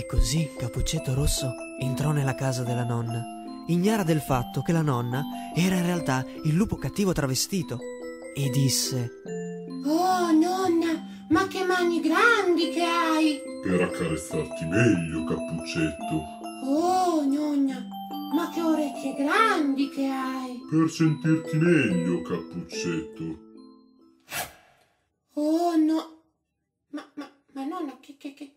E così Cappuccetto Rosso entrò nella casa della nonna, ignara del fatto che la nonna era in realtà il lupo cattivo travestito, e disse Oh, nonna, ma che mani grandi che hai! Per accarezzarti meglio, Cappuccetto. Oh, nonna, ma che orecchie grandi che hai! Per sentirti meglio, Cappuccetto. Oh, no! Ma, ma, ma nonna, che, che, che,